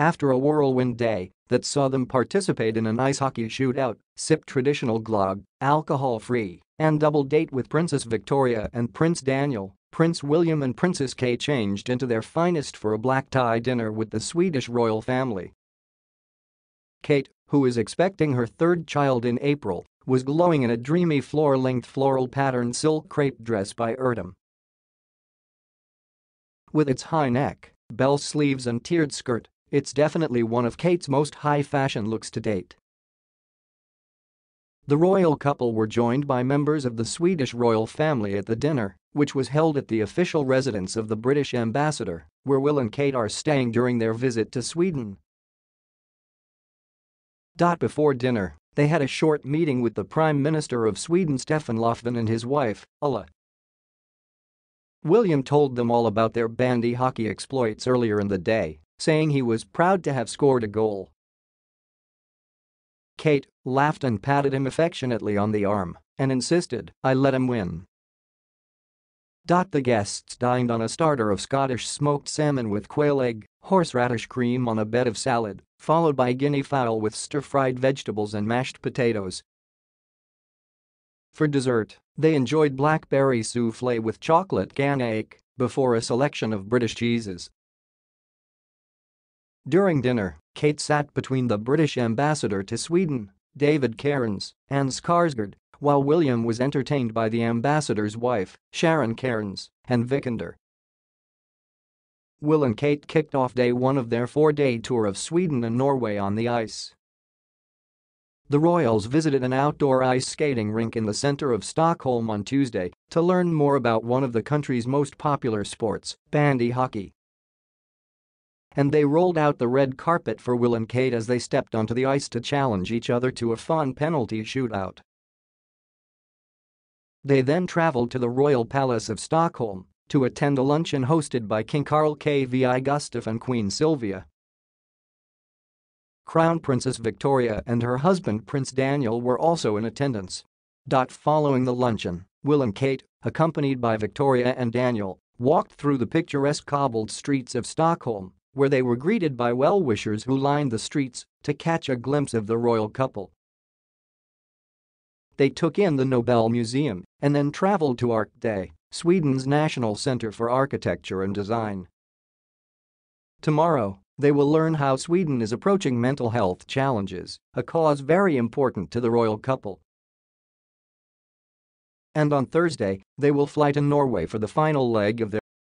after a whirlwind day that saw them participate in an ice hockey shootout, sip traditional glögg, alcohol-free, and double date with Princess Victoria and Prince Daniel, Prince William and Princess Kate changed into their finest for a black-tie dinner with the Swedish royal family. Kate, who is expecting her third child in April, was glowing in a dreamy floor-length floral patterned silk crepe dress by Erdem. With its high neck, bell sleeves and tiered skirt, it's definitely one of Kate's most high-fashion looks to date. The royal couple were joined by members of the Swedish royal family at the dinner, which was held at the official residence of the British ambassador, where Will and Kate are staying during their visit to Sweden. Dot before dinner, they had a short meeting with the Prime Minister of Sweden Stefan Löfven and his wife, Ulla. William told them all about their bandy hockey exploits earlier in the day, saying he was proud to have scored a goal. Kate laughed and patted him affectionately on the arm and insisted, I let him win. Dot The guests dined on a starter of Scottish smoked salmon with quail egg, horseradish cream on a bed of salad, followed by guinea fowl with stir-fried vegetables and mashed potatoes. For dessert, they enjoyed blackberry souffle with chocolate ganache before a selection of British cheeses. During dinner, Kate sat between the British ambassador to Sweden, David Cairns, and Skarsgård, while William was entertained by the ambassador's wife, Sharon Cairns, and Vikander. Will and Kate kicked off day one of their four-day tour of Sweden and Norway on the ice. The Royals visited an outdoor ice skating rink in the center of Stockholm on Tuesday to learn more about one of the country's most popular sports, bandy hockey. And they rolled out the red carpet for Will and Kate as they stepped onto the ice to challenge each other to a fun penalty shootout. They then traveled to the Royal Palace of Stockholm to attend a luncheon hosted by King Carl KVI Gustaf and Queen Sylvia. Crown Princess Victoria and her husband Prince Daniel were also in attendance. Following the luncheon, Will and Kate, accompanied by Victoria and Daniel, walked through the picturesque cobbled streets of Stockholm where they were greeted by well-wishers who lined the streets to catch a glimpse of the royal couple. They took in the Nobel Museum and then traveled to ArkDes, Sweden's National Center for Architecture and Design. Tomorrow, they will learn how Sweden is approaching mental health challenges, a cause very important to the royal couple. And on Thursday, they will fly to Norway for the final leg of their